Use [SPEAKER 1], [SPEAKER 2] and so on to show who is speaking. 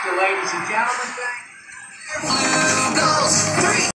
[SPEAKER 1] Spectre, ladies and gentlemen. Thank you.